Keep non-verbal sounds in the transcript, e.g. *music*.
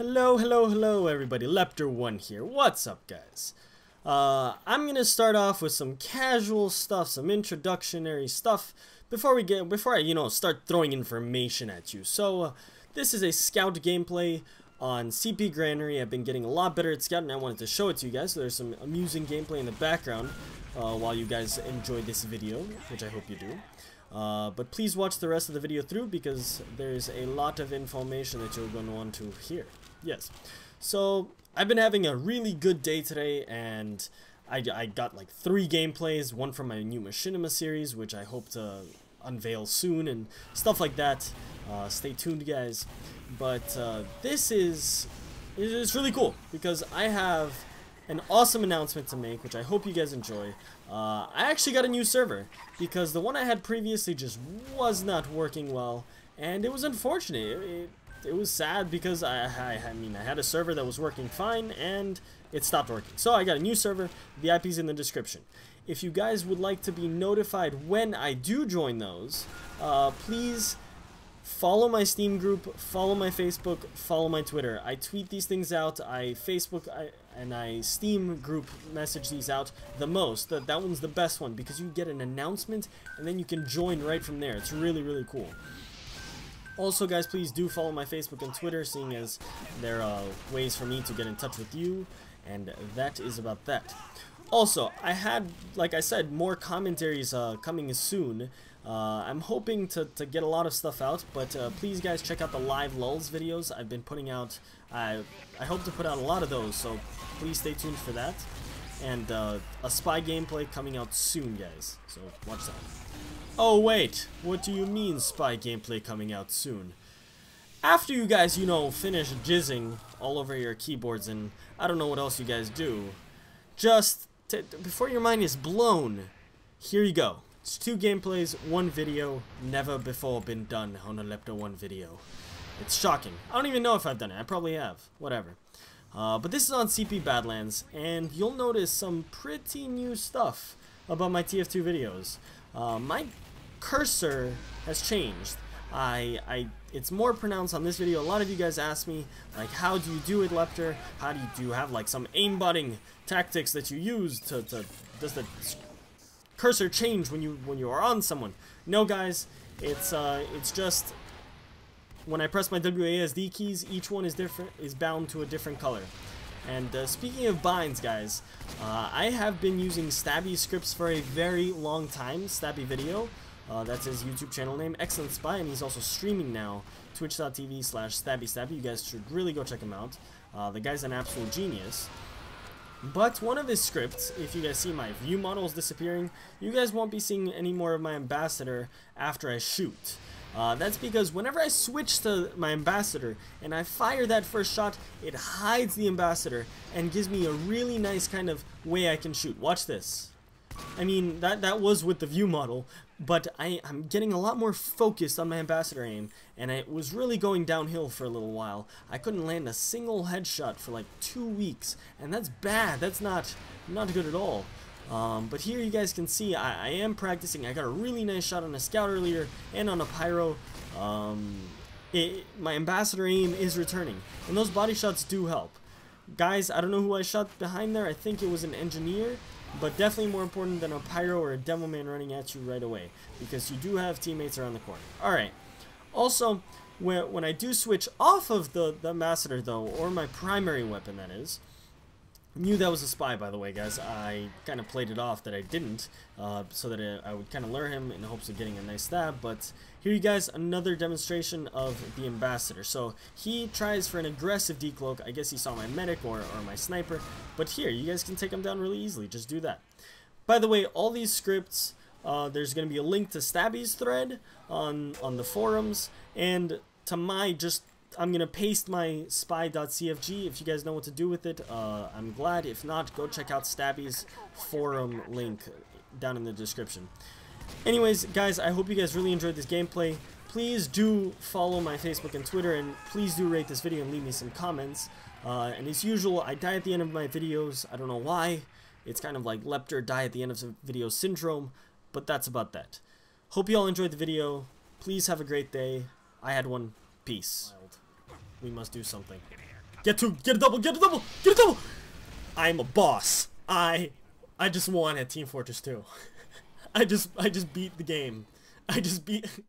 Hello, hello, hello everybody, Leptir1 here. What's up guys? Uh, I'm gonna start off with some casual stuff, some introductionary stuff before we get, before I, you know, start throwing information at you. So, uh, this is a scout gameplay on CP Granary. I've been getting a lot better at scouting. I wanted to show it to you guys. So there's some amusing gameplay in the background uh, while you guys enjoy this video, which I hope you do. Uh, but please watch the rest of the video through because there's a lot of information that you're going to want to hear. Yes. So, I've been having a really good day today, and I, I got like three gameplays, one from my new Machinima series, which I hope to unveil soon, and stuff like that. Uh, stay tuned, guys. But uh, this is it's really cool because I have an awesome announcement to make, which I hope you guys enjoy. Uh, I actually got a new server because the one I had previously just was not working well, and it was unfortunate. It, it, it was sad because I, I, I mean I had a server that was working fine and it stopped working. So I got a new server. The IP's in the description. If you guys would like to be notified when I do join those, uh, please follow my Steam group, follow my Facebook, follow my Twitter. I tweet these things out. I Facebook I, and I Steam group message these out the most. That that one's the best one because you get an announcement and then you can join right from there. It's really really cool. Also, guys, please do follow my Facebook and Twitter, seeing as there are ways for me to get in touch with you, and that is about that. Also, I had, like I said, more commentaries uh, coming soon. Uh, I'm hoping to, to get a lot of stuff out, but uh, please, guys, check out the live lulls videos I've been putting out. I, I hope to put out a lot of those, so please stay tuned for that. And uh, a spy gameplay coming out soon, guys, so watch that. Oh wait, what do you mean spy gameplay coming out soon? After you guys, you know, finish jizzing all over your keyboards and I don't know what else you guys do, just before your mind is blown, here you go. It's two gameplays, one video, never before been done on a Leptir 1 video. It's shocking. I don't even know if I've done it. I probably have. Whatever. Uh, but this is on CP Badlands, and you'll notice some pretty new stuff about my TF2 videos. Uh, my cursor has changed. I, I, it's more pronounced on this video. A lot of you guys ask me, like, how do you do it, Leptir? How do you, do you have, like, some aimbotting tactics that you use to, to, does the cursor change when you, when you are on someone? No, guys, it's, uh, it's just, when I press my WASD keys, each one is different, is bound to a different color. And uh, speaking of binds, guys, uh, I have been using Stabby scripts for a very long time, Stabby Video. Uh, that's his YouTube channel name, Excellent Spy, and he's also streaming now, twitch.tv slash StabbyStabby. You guys should really go check him out. Uh, the guy's an absolute genius. But one of his scripts, if you guys see my view models disappearing, you guys won't be seeing any more of my ambassador after I shoot. Uh, that's because whenever I switch to my ambassador and I fire that first shot, it hides the ambassador and gives me a really nice kind of way I can shoot. Watch this. I mean, that, that was with the view model, but I, I'm getting a lot more focused on my ambassador aim, and it was really going downhill for a little while. I couldn't land a single headshot for like two weeks, and that's bad. That's not, not good at all. Um, but here you guys can see I, I, am practicing. I got a really nice shot on a scout earlier and on a pyro. Um, it, my ambassador aim is returning, and those body shots do help. Guys, I don't know who I shot behind there. I think it was an engineer, but definitely more important than a pyro or a demo man running at you right away, because you do have teammates around the corner. All right. Also, when, when I do switch off of the, the ambassador, though, or my primary weapon, that is, knew that was a spy, by the way, guys. I kind of played it off that I didn't, uh, so that I would kind of lure him in hopes of getting a nice stab, but here you guys, another demonstration of the Ambassador. So he tries for an aggressive decloak. I guess he saw my medic or, or my sniper, but here, you guys can take him down really easily. Just do that. By the way, all these scripts, uh, there's going to be a link to Stabby's thread on, on the forums, and to my just I'm going to paste my spy.cfg if you guys know what to do with it. Uh, I'm glad. If not, go check out Stabby's forum link down in the description. Anyways, guys, I hope you guys really enjoyed this gameplay. Please do follow my Facebook and Twitter, and please do rate this video and leave me some comments. Uh, and as usual, I die at the end of my videos. I don't know why. It's kind of like Leptir die at the end of the video syndrome, but that's about that. Hope you all enjoyed the video. Please have a great day. I had one. Peace. We must do something. Get two. Get a double. Get a double. Get a double. I'm a boss. I I just won at Team Fortress 2. *laughs* I just I just beat the game. I just beat *laughs*